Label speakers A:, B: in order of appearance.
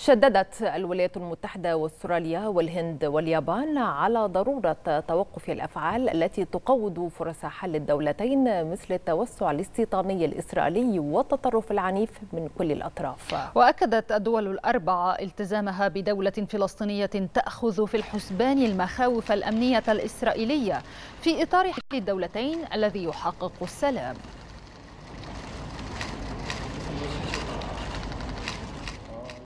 A: شددت الولايات المتحدة وأستراليا والهند واليابان على ضرورة توقف الأفعال التي تقوض فرص حل الدولتين مثل التوسع الاستيطاني الإسرائيلي والتطرف العنيف من كل الأطراف.
B: وأكدت الدول الأربعة التزامها بدولة فلسطينية تأخذ في الحسبان المخاوف الأمنية الإسرائيلية في إطار حل الدولتين الذي يحقق السلام.